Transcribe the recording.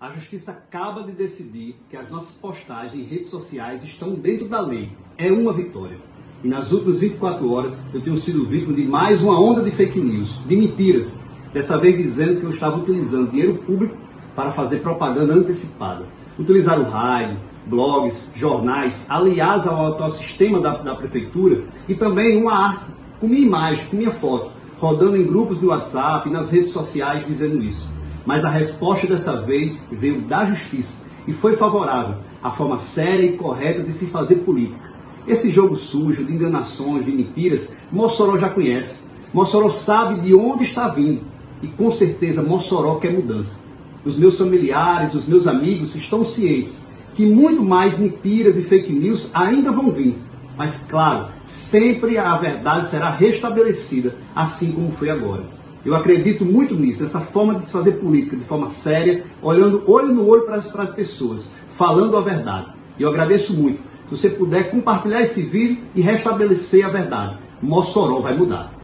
A Justiça acaba de decidir que as nossas postagens em redes sociais estão dentro da lei. É uma vitória. E nas últimas 24 horas eu tenho sido vítima de mais uma onda de fake news, de mentiras. Dessa vez dizendo que eu estava utilizando dinheiro público para fazer propaganda antecipada. Utilizar o rádio, blogs, jornais, aliás ao atual sistema da, da prefeitura e também uma arte com minha imagem, com minha foto, rodando em grupos de WhatsApp nas redes sociais dizendo isso. Mas a resposta dessa vez veio da justiça e foi favorável à forma séria e correta de se fazer política. Esse jogo sujo de enganações, de mentiras, Mossoró já conhece. Mossoró sabe de onde está vindo e com certeza Mossoró quer mudança. Os meus familiares, os meus amigos estão cientes que muito mais mentiras e fake news ainda vão vir. Mas, claro, sempre a verdade será restabelecida, assim como foi agora. Eu acredito muito nisso, nessa forma de se fazer política de forma séria, olhando olho no olho para as, para as pessoas, falando a verdade. E eu agradeço muito. Se você puder compartilhar esse vídeo e restabelecer a verdade, Mossoró vai mudar.